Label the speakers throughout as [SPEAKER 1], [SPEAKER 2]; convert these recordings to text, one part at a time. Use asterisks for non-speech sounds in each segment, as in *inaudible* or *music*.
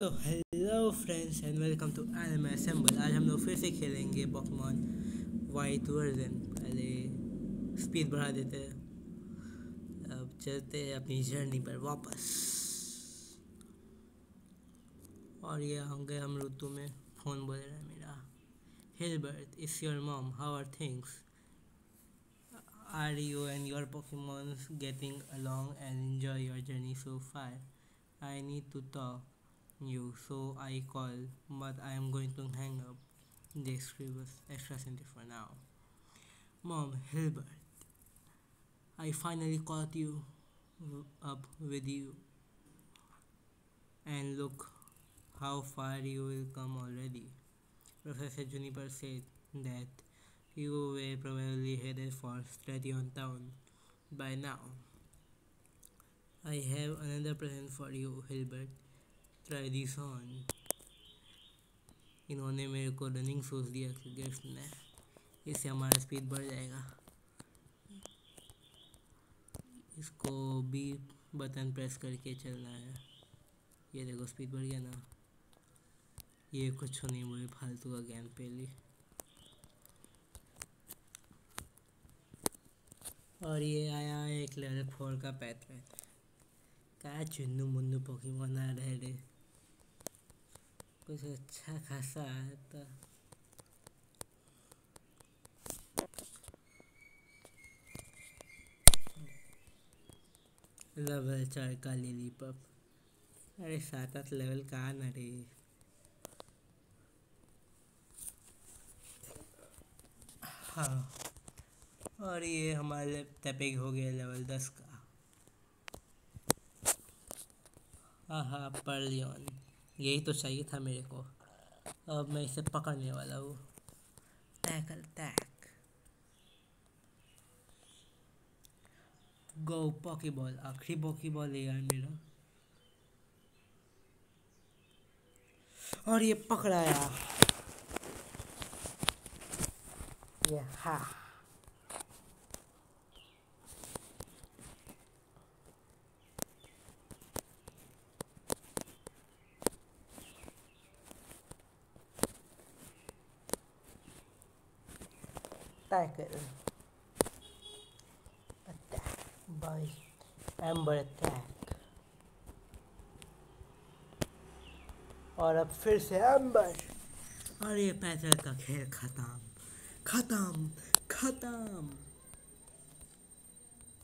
[SPEAKER 1] तो hello friends and welcome to M assemble आज हम लोग फिर से खेलेंगे पॉकीमॉन वाइट वर्जन पहले स्पीड बढ़ा देते अब चलते हैं अपनी जर्नी पर वापस। और ये होंगे हम ऋतु में। फ़ोन बोल रहा है मेरा। Hilbert is your mom how are things are you and your Pokemons getting along and enjoy your journey so far I need to talk you so I call but I am going to hang up. The extra center for now. Mom Hilbert I finally caught you up with you. And look how far you will come already. Professor Juniper said that you were probably headed for Stratton Town by now. I have another present for you Hilbert try this on इन्होंने मेरे को running सोच दिया कि gift ने, इससे हमारा speed बढ़ जाएगा। इसको भी बटन प्रेस करके चलना है। ये देखो स्पीड बढ़ गया ना। ये कुछ नहीं बोले फालतू का ज्ञान पहली। और ये आया एक लेवल फोर का पैथवेट क्या चुन्नू मुन्नू पोकेमोन आ रहे रे। कुछ अच्छा खासा है तो। लेवल चार का लिली पप अरे सात आठ लेवल कहाँ न रे। हाँ। और ये हमारे टैपिंग हो गया लेवल दस का। हाँ हाँ पढ़ लिया यही तो चाहिए था मेरे को। अब मैं इसे पकड़ने वाला हूँ। टैकल टैक गो पॉकी बॉल आखिरी पॉकी बॉल है यार मेरा। और ये पकड़ाया ये हाँ tackle attack by amber attack और अब फिर से एम्बर और ये पैदल का खेल खत्म खत्म खत्म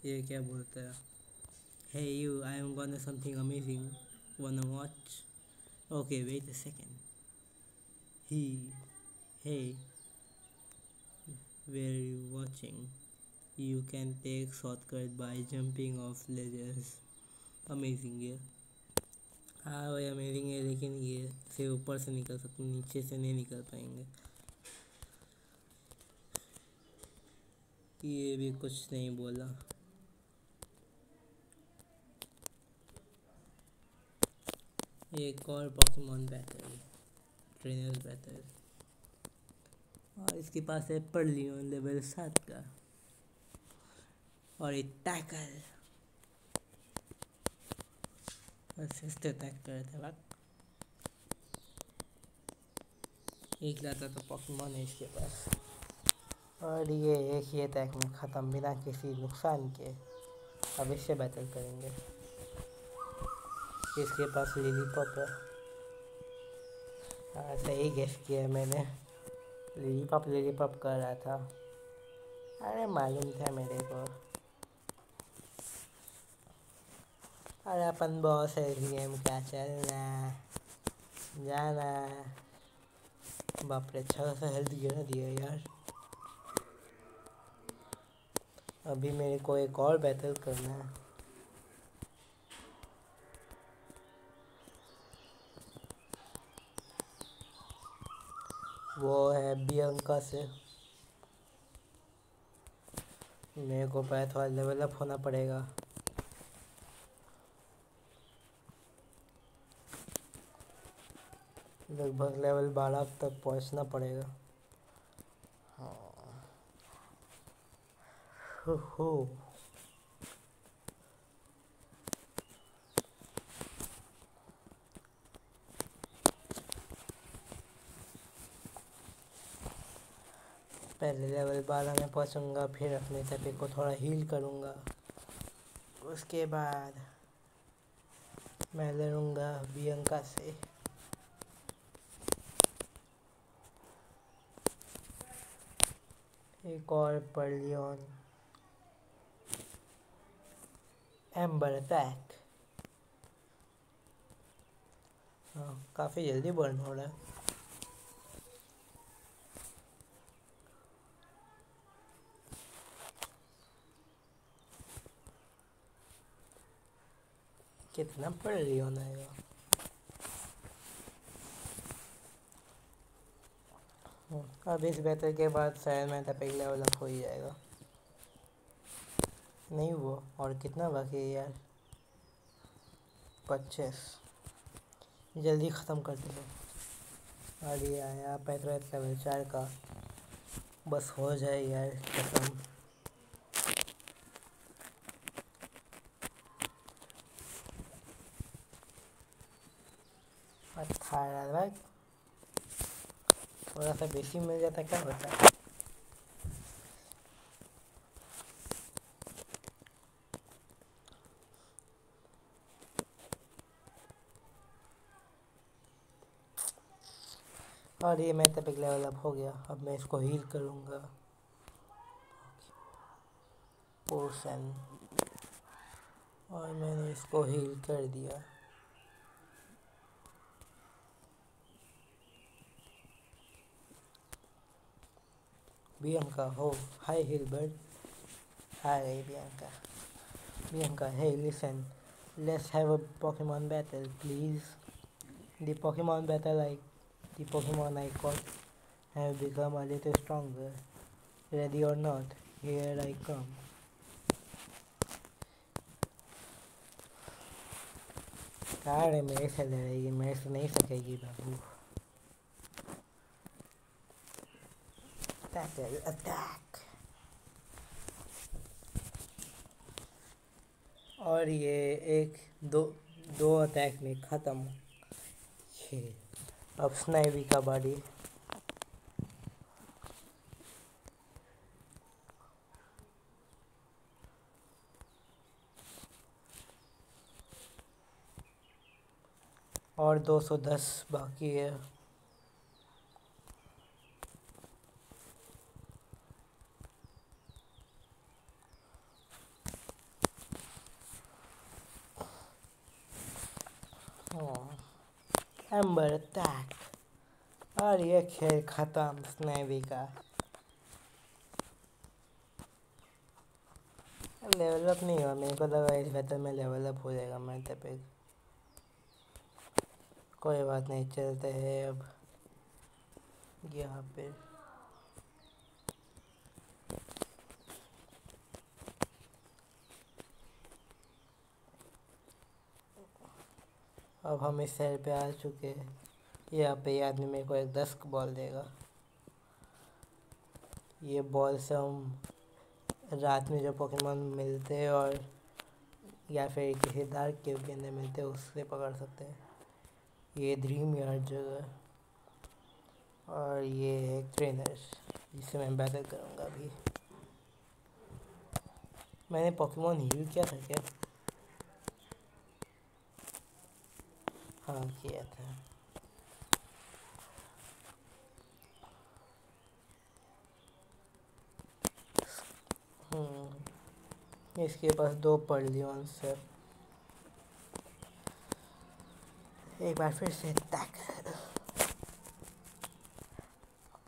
[SPEAKER 1] ये क्या बोलता है Hey you, I am gonna something amazing. Wanna watch? Okay, wait a second. He, hey, where you watching? You can take shortcut by jumping off ledges. Amazing है हाँ भाई अमेजिंग है, लेकिन ये से ऊपर से निकल सकते नीचे से नहीं निकल पाएँगे। ये भी कुछ नहीं बोला। एक और पॉकीमॉन बैटल ट्रेनर्स बैटल और इसके पास है पर्लियन लेवल सात का। और एक टैकल असिस्ट अटैक कर थे वक्त एक लाता तो पॉकीमॉन है इसके पास। और ये एक ही अटैक में ख़त्म, बिना किसी नुकसान के। अब इससे बैटल करेंगे। इसके पास लिली पॉप है हाँ सही गेस किया मैंने। लिली पप लिली पप कर रहा था। अरे मालूम था मेरे को। अरे अपन बहुत है गेम क्या चलना जाना बाप रे अच्छा सौ हेल्थ गिरा दिया यार। अभी मेरे को एक और बैटल करना है। वो है बियंका से। मेरे को पहले थोड़ा लेवल अप होना पड़ेगा। लगभग लेवल बारह तक पहुँचना पड़ेगा। हाँ हो। पहले लेवल बारह में पहुंचूँगा, फिर अपने तपे को थोड़ा हील करूँगा। उसके बाद मैं लड़ूँगा बियंका से। एक और पर्लियन एम्बर अटैक हाँ काफ़ी जल्दी बर्न हो रहा है। कितना पढ़ रही होना है अब इस बेहतर के बाद शायद मैं तब लेवल अप हो ही जाएगा। नहीं वो, और कितना बाकी है यार? पच्चीस। जल्दी ख़त्म करते हैं। और आया पैतरत लेवल चार का। बस हो जाए यार, ख़त्म। अठारह थोड़ा सा बेसी मिल जाता क्या होता और ये मैं तब लेवल अप हो गया अब मैं इसको हील करूँगा पोर्सन और मैंने इसको हील कर दिया Bianca, oh, hi Hilbert. Hi Bianca. Bianca, hey listen, let's have a Pokemon battle, please. The Pokemon battle I, the Pokemon I caught have become a little stronger. Ready or not, here I come. Car है मेरे से लड़ेगी मेरे से नहीं सकेगी बाबू Battle attack. और ये एक दो दो अटैक में ख़त्म ये। अब स्नाइवी का बारी और 210 बाकी है। एम्बर अटैक और ये खेल ख़त्म स्नैवी का। लेवल नहीं हुआ, मेरे को लगा इस बेहतर में लेवल हो जाएगा, मैं तब कोई बात नहीं, चलते हैं अब। यहाँ पे। अब हम इस साइड पे आ चुके हैं। यहाँ पे ये आदमी मेरे को एक दस बॉल देगा। ये बॉल से हम रात में जो पोकेमोन मिलते हैं और या फिर किसी डार्क केव के अंदर मिलते हैं, उससे पकड़ सकते हैं। ये ड्रीम यार्ड जगह और ये एक ट्रेनर जिससे मैं बैटल करूँगा अभी। मैंने पोकेमोन हील किया था क्या? हाँ किया था। हम्म, इसके पास दो पर्लियंस है एक बार फिर से टैकर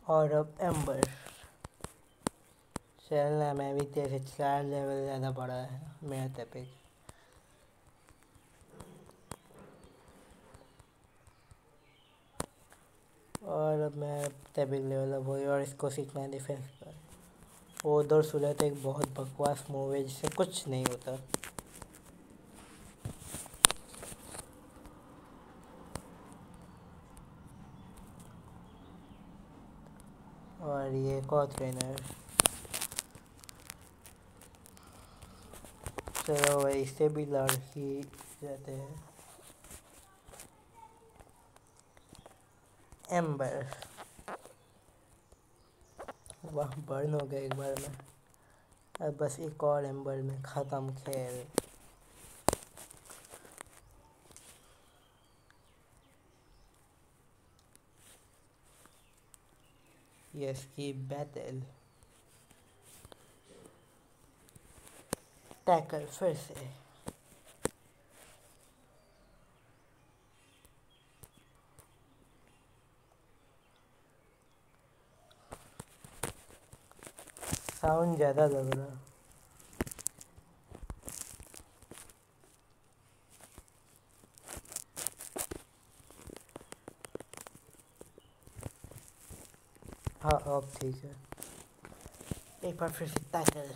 [SPEAKER 1] और अब एम्बर चलना मैं भी तेरे चार लेवल ज़्यादा बड़ा है मेरा तपिक और अब मैं तबिक लेवल अब हुई और इसको सीखना है डिफेंस पर। वो उधर सुलह एक बहुत बकवास मूव है जिससे कुछ नहीं होता। और ये को ट्रेनर चलो भाई, इससे भी लड़की जाते हैं। एम्बर वाह बर्न हो गया एक बार में। अब बस एक और एम्बर में, ख़त्म खेल। यस की बैटल टैकल फिर से। साउंड ज़्यादा लग रहा हाँ अब ठीक है। एक बार फिर से टैकल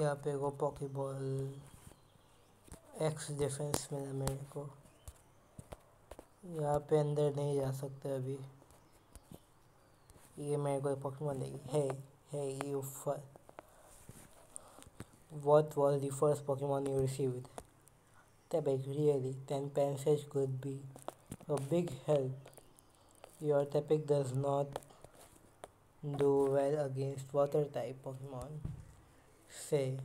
[SPEAKER 1] यहाँ पे वो पॉकी बॉल एक्स डिफेंस मिला मेरे को। यहाँ पे अंदर नहीं जा सकते अभी ये मेरे को पोकेमोन देगी hey hey you for what was the first Pokemon you received? Tepig, really, 10 Pensage could be a big help. Your Tepig does not do well against water type Pokemon. Say,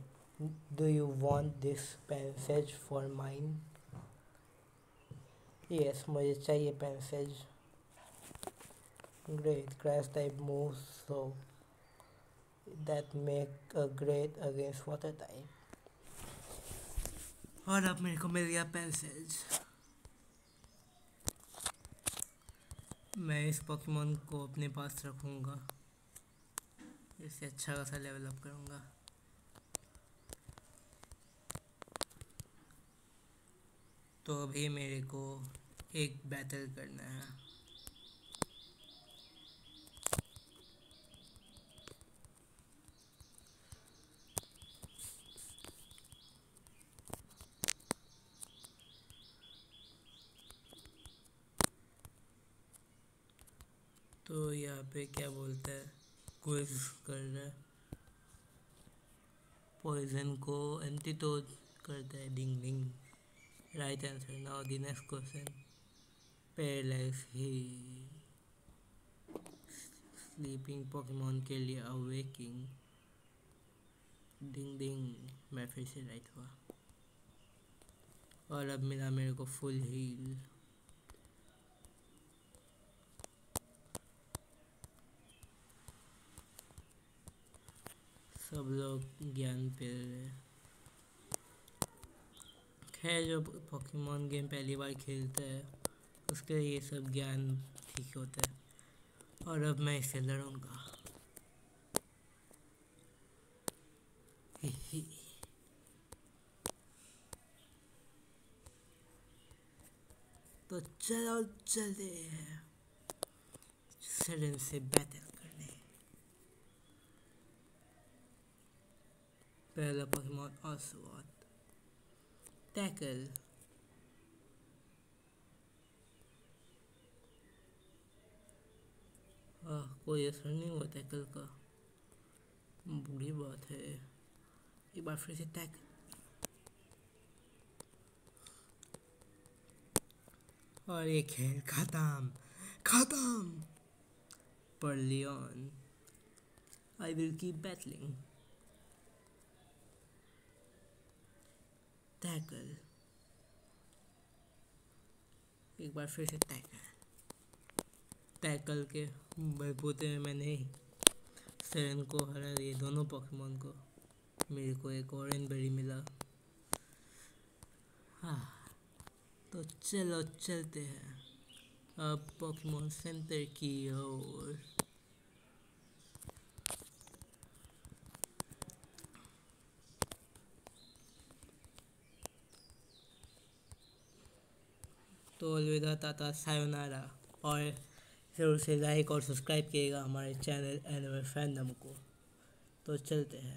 [SPEAKER 1] do you want this Pensage for mine? Yes, मुझे चाहिए passage great crash type move so that make a great against water type और अब मेरे को मिल गया passage मैं इस Pokemon को अपने पास रखूँगा। इसे अच्छा खासा लेवल अप करूँगा। तो अभी मेरे को एक बैटल करना है। तो यहाँ पे क्या बोलता है? क्विज कर रहा है। पॉइजन को एंटीटोड करता है ding ding Right answer. Now the next question. Paralyze he sleeping Pokemon के लिए अवेकिंग डिंग डिंग मैं फिर से राइट हुआ और अब मिला मेरे को फुल हील सब लोग ज्ञान पे रहे है जो पोकेमोन गेम पहली बार खेलता है, उसके ये सब ज्ञान ठीक होता है। और अब मैं इसे लड़ूँगा। *laughs* तो चलो चलते हैं। सडन से बैटल करने। पहला पोकेमोन ऑसवॉट tackle. हाँ कोई असर नहीं हुआ टैकल का। बुरी बात है। एक बार फिर से टैकल और ये खेल खत्म। खत्म। पर Leon I will keep battling tackle एक बार फिर से टैकल टैकल के बलबूते में मैंने सेरन को हरा दिए, दोनों पोकेमोन को। मेरे को एक ऑरेंज बेरी मिला। हाँ तो चलो चलते हैं। अब पोकेमोन सेंटर की ओर। तो अलविदा ताता सायोनारा और ज़रूर से लाइक और सब्सक्राइब किएगा हमारे चैनल एनिमल फैंडम को तो चलते हैं।